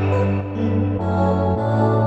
Oh, you.